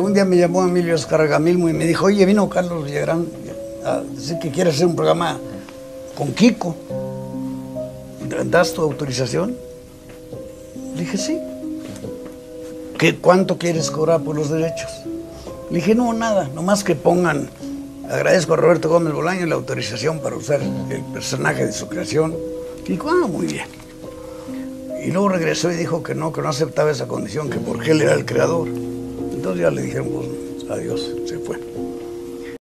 Un día me llamó Emilio Escargamilmo y me dijo, oye, vino Carlos Villagrán a decir que quiere hacer un programa con Kiko. ¿Das tu autorización? Le dije, sí. ¿Qué, ¿Cuánto quieres cobrar por los derechos? Le dije, no, nada, nomás que pongan, agradezco a Roberto Gómez Bolaño la autorización para usar el personaje de su creación. Y dijo, ah, muy bien. Y luego regresó y dijo que no, que no aceptaba esa condición, que porque él era el creador. Entonces ya le pues, adiós, se fue.